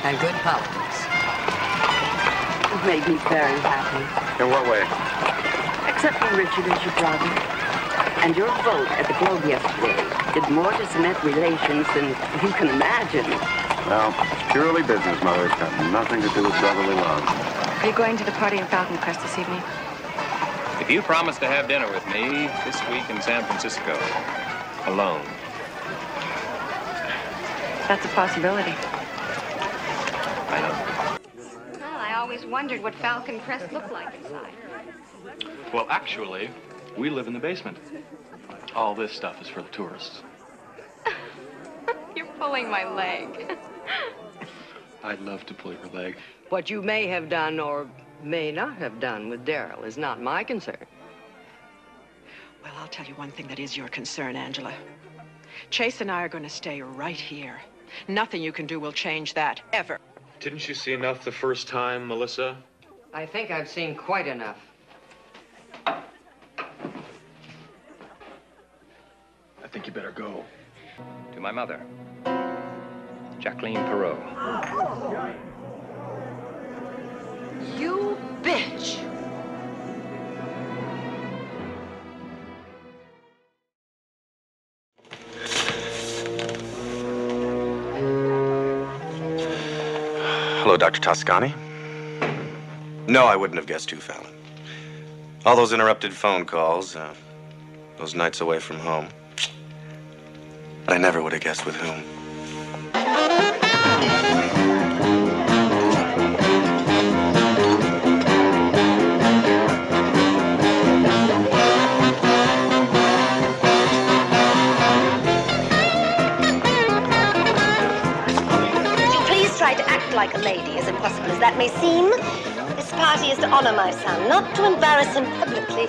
tradition and good politics. It made me very happy. In what way? Accepting Richard as your brother. And your vote at the Globe yesterday did more to cement relations than you can imagine. Well, it's purely business, Mother. It's got nothing to do with brotherly love. Are you going to the party in Falcon Crest this evening? If you promise to have dinner with me this week in San Francisco, alone, That's a possibility. I know. Well, I always wondered what Falcon Crest looked like inside. Well, actually, we live in the basement. All this stuff is for the tourists. You're pulling my leg. I'd love to pull your leg. What you may have done or may not have done with Daryl is not my concern. Well, I'll tell you one thing that is your concern, Angela. Chase and I are going to stay right here. Nothing you can do will change that, ever. Didn't you see enough the first time, Melissa? I think I've seen quite enough. I think you better go. To my mother, Jacqueline Perrault. You bitch! Hello, Dr. Toscanni. No, I wouldn't have guessed who, Fallon. All those interrupted phone calls, uh, those nights away from home. I never would have guessed with whom. Like a lady, as impossible as that may seem. This party is to honor my son, not to embarrass him publicly.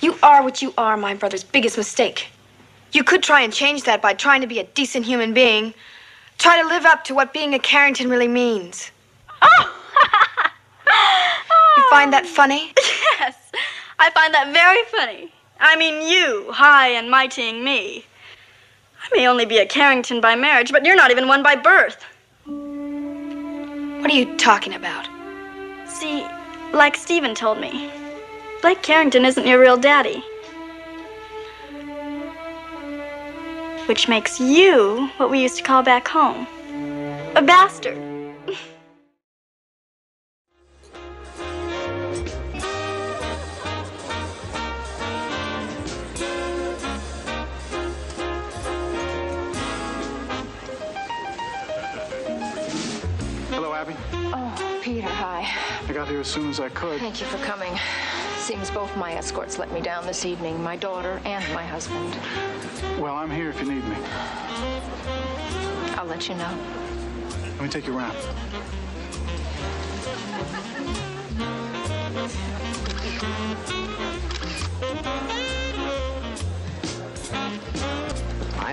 You are what you are, my brother's biggest mistake. You could try and change that by trying to be a decent human being. Try to live up to what being a Carrington really means. Oh! you find that funny? Yes, I find that very funny. I mean, you, high and mightying me. I may only be a Carrington by marriage, but you're not even one by birth. What are you talking about? See, like Stephen told me, Blake Carrington isn't your real daddy. Which makes you what we used to call back home a bastard. Abby. Oh, Peter, hi. I got here as soon as I could. Thank you for coming. Seems both my escorts let me down this evening my daughter and my husband. Well, I'm here if you need me. I'll let you know. Let me take you around.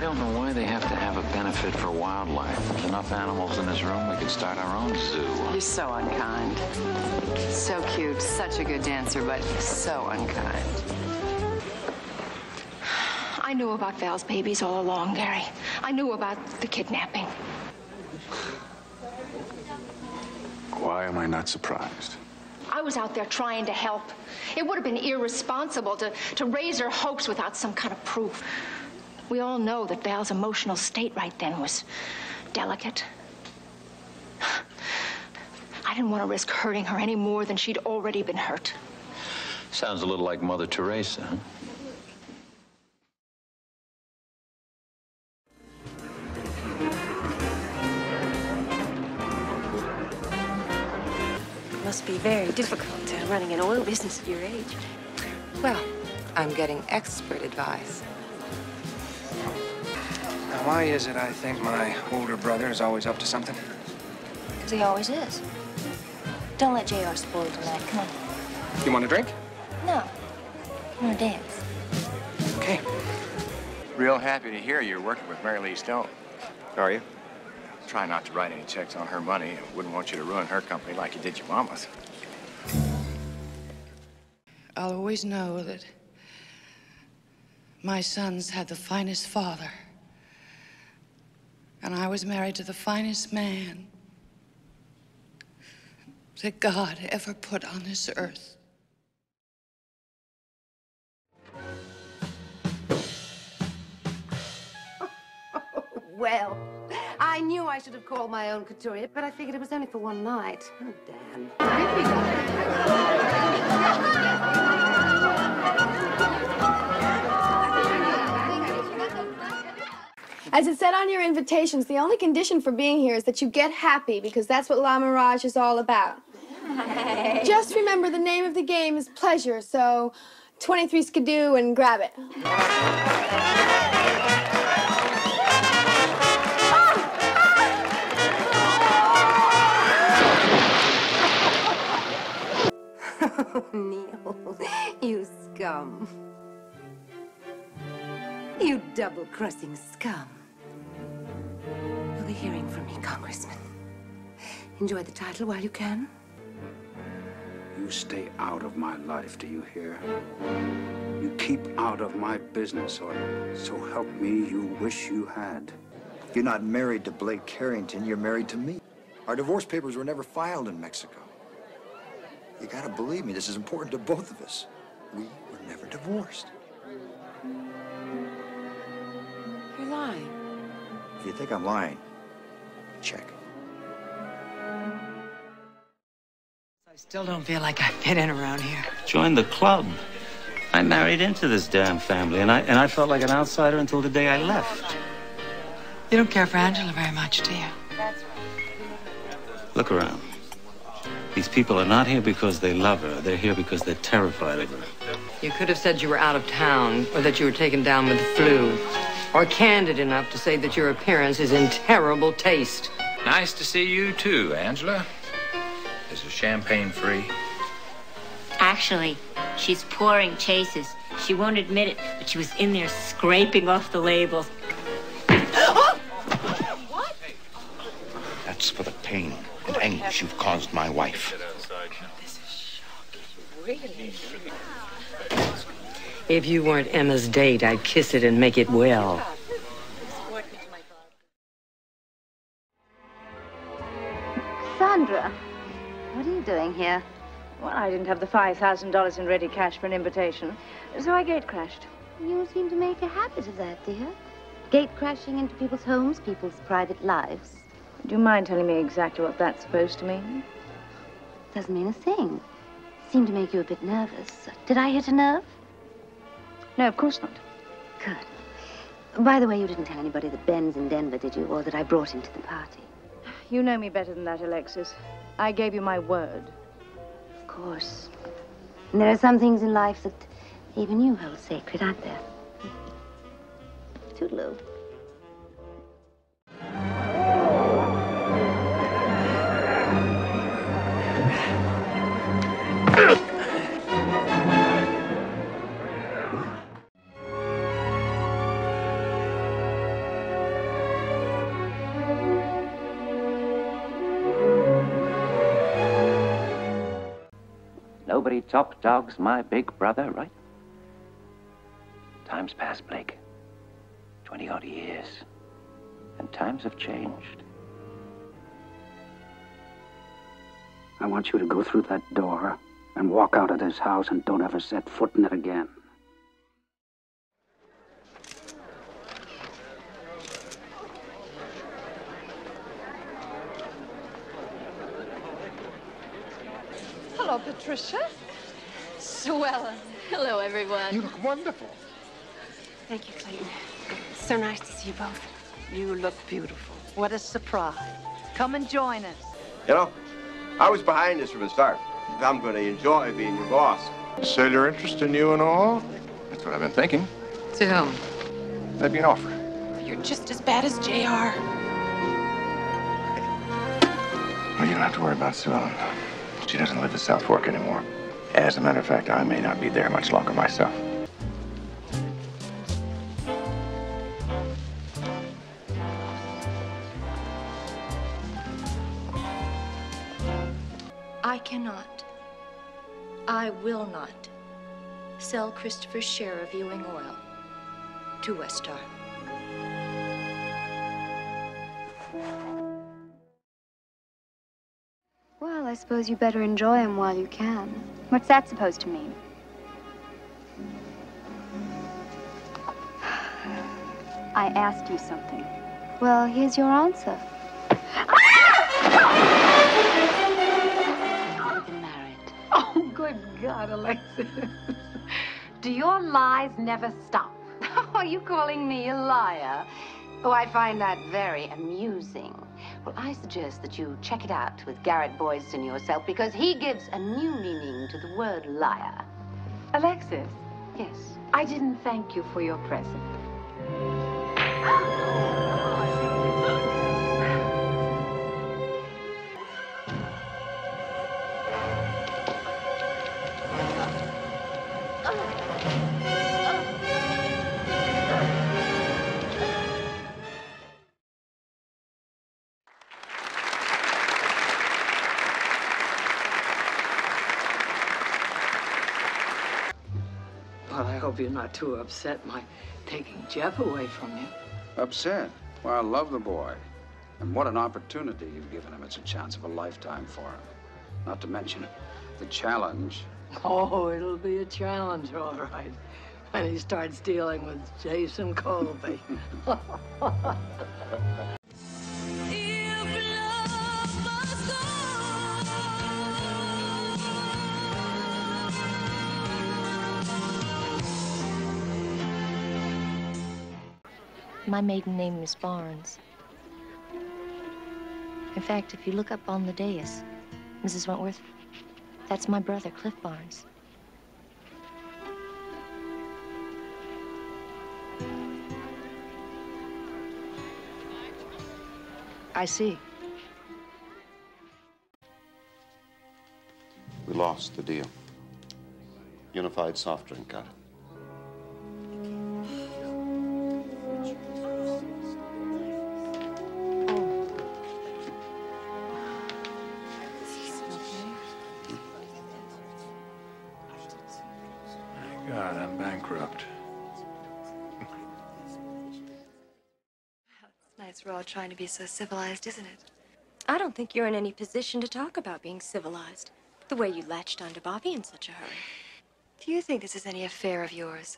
Don't know why they have to have a benefit for wildlife. There's enough animals in this room, we could start our own zoo. You're so unkind. So cute, such a good dancer, but so unkind. I knew about Val's babies all along, Gary. I knew about the kidnapping. Why am I not surprised? I was out there trying to help. It would have been irresponsible to, to raise her hopes without some kind of proof. We all know that Val's emotional state right then was delicate. I didn't want to risk hurting her any more than she'd already been hurt. Sounds a little like Mother Teresa, huh? Must be very difficult uh, running an oil business at your age. Well, I'm getting expert advice. Now, why is it I think my older brother is always up to something? Because he always is. Don't let JR spoil tonight. Come on. You want a drink? No. I want to dance. Okay. Real happy to hear you're working with Marilee Stone. Are you? Try not to write any checks on her money. Wouldn't want you to ruin her company like you did your mama's. I'll always know that My sons had the finest father. And I was married to the finest man that God ever put on this earth. Well, I knew I should have called my own couturier, but I figured it was only for one night. Oh, damn. As it said on your invitations, the only condition for being here is that you get happy, because that's what La Mirage is all about. Just remember the name of the game is pleasure, so 23 skidoo and grab it. Neil, you scum. You double-crossing scum. Congressman. Enjoy the title while you can. You stay out of my life, do you hear? You keep out of my business, or so help me, you wish you had. You're not married to Blake Carrington, you're married to me. Our divorce papers were never filed in Mexico. You gotta believe me, this is important to both of us. We were never divorced. You're lying. If you think I'm lying, check. I still don't feel like I fit in around here. Join the club. I married into this damn family, and I and I felt like an outsider until the day I left. You don't care for Angela very much, do you? That's right. Look around. These people are not here because they love her. They're here because they're terrified of her. You could have said you were out of town, or that you were taken down with the flu, or candid enough to say that your appearance is in terrible taste. Nice to see you too, Angela. Is the champagne free? Actually, she's pouring Chase's. She won't admit it, but she was in there scraping off the labels. What? That's for the pain and anguish you've caused my wife. This is shocking. Really? If you weren't Emma's date, I'd kiss it and make it well. Sandra, what are you doing here? Well, I didn't have the $5,000 in ready cash for an invitation, so I gate crashed. You seem to make a habit of that, dear. Gate crashing into people's homes, people's private lives. Do you mind telling me exactly what that's supposed to mean? Doesn't mean a thing. Seemed to make you a bit nervous. Did I hit a nerve? No, of course not. Good. By the way, you didn't tell anybody that Ben's in Denver, did you? Or that I brought him to the party? You know me better than that, Alexis. I gave you my word. Of course. And there are some things in life that even you hold sacred, aren't there? Toodaloo. Nobody top dogs my big brother, right? Time's passed, Blake. Twenty odd years. And times have changed. I want you to go through that door and walk out of this house and don't ever set foot in it again. Hello, Patricia. Swell. Hello, everyone. You look wonderful. Thank you, Clayton. So nice to see you both. You look beautiful. What a surprise. Come and join us. You know, I was behind this from the start. I'm going to enjoy being your boss. Sell your interest in Ewing Oil? That's what I've been thinking. To whom? Maybe an offer. You're just as bad as JR. Well, you don't have to worry about Sue Ellen. She doesn't live in Southfork anymore. As a matter of fact, I may not be there much longer myself. I cannot, I will not sell Christopher's share of Ewing Oil. to West Well, I suppose you better enjoy him while you can. What's that supposed to mean? I asked you something. Well, here's your answer. Oh, good God, Alexis. Do your lies never stop? Are you calling me a liar? Oh, I find that very amusing. Well, I suggest that you check it out with Garrett Boydston yourself because he gives a new meaning to the word liar. Alexis, Yes. I didn't thank you for your present. Well, I hope you're not too upset my taking Jeff away from you. Upset? Well, I love the boy. And what an opportunity you've given him. It's a chance of a lifetime for him. Not to mention the challenge. Oh, it'll be a challenge, all right, when he starts dealing with Jason Colby. My maiden name is Barnes. In fact, if you look up on the dais, Mrs. Wentworth, that's my brother, Cliff Barnes. I see. We lost the deal. Unified soft drink got it. Be so civilized, isn't it? I don't think you're in any position to talk about being civilized. The way you latched onto Bobby in such a hurry. Do you think this is any affair of yours?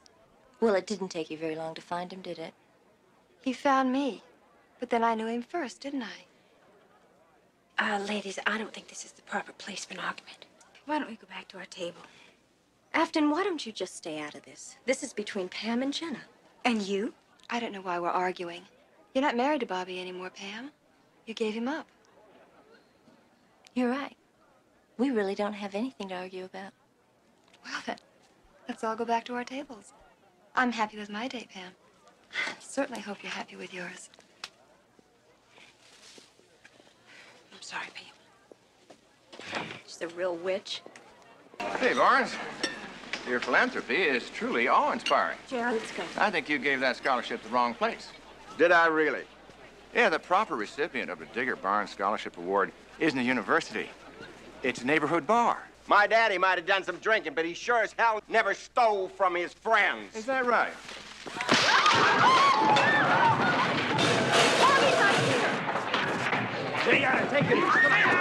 Well, it didn't take you very long to find him, did it? He found me. But then I knew him first, didn't I? Uh, ladies, I don't think this is the proper place for an argument. Why don't we go back to our table? Afton, why don't you just stay out of this? This is between Pam and Jenna. And you? I don't know why we're arguing. You're not married to Bobby anymore, Pam. You gave him up. You're right. We really don't have anything to argue about. Well, then, let's all go back to our tables. I'm happy with my date, Pam. I Certainly hope you're happy with yours. I'm sorry, Pam. She's a real witch. Hey, Lawrence. Your philanthropy is truly awe-inspiring. Gerald, let's go. I think you gave that scholarship the wrong place. Did I really? Yeah, the proper recipient of the Digger Barnes Scholarship Award isn't a university. It's a neighborhood bar. My daddy might have done some drinking, but he sure as hell never stole from his friends. Is that right? Not here! They gotta take it.